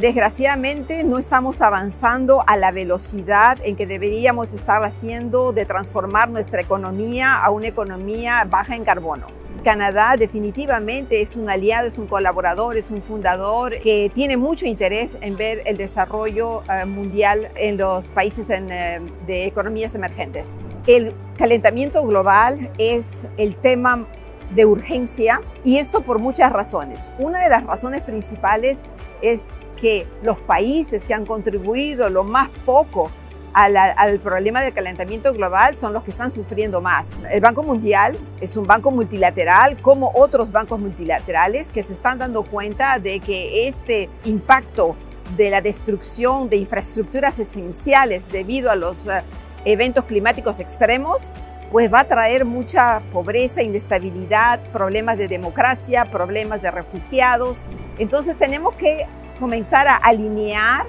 Desgraciadamente no estamos avanzando a la velocidad en que deberíamos estar haciendo de transformar nuestra economía a una economía baja en carbono. Canadá definitivamente es un aliado, es un colaborador, es un fundador que tiene mucho interés en ver el desarrollo eh, mundial en los países eh, de economías emergentes. El calentamiento global es el tema de urgencia y esto por muchas razones. Una de las razones principales es que los países que han contribuido lo más poco al, problema del calentamiento global son los que están sufriendo más. El Banco Mundial es un banco multilateral como otros bancos multilaterales que se están dando cuenta de que este impacto de la destrucción de infraestructuras esenciales debido a los eh, eventos climáticos extremos, pues va a traer mucha pobreza, inestabilidad, problemas de democracia, problemas de refugiados. Entonces tenemos que comenzar a alinear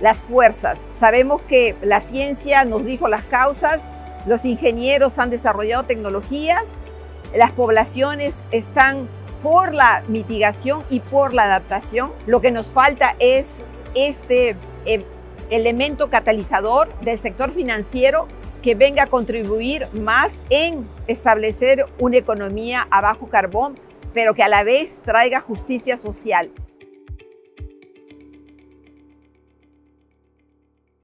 las fuerzas. Sabemos que la ciencia nos dijo las causas, los ingenieros han desarrollado tecnologías, las poblaciones están por la mitigación y por la adaptación. Lo que nos falta es este eh, elemento catalizador del sector financiero que venga a contribuir más en establecer una economía a bajo carbón, pero que a la vez traiga justicia social.